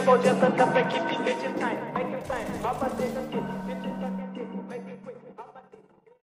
Tempo just a topic, keep it, take your time, take your time.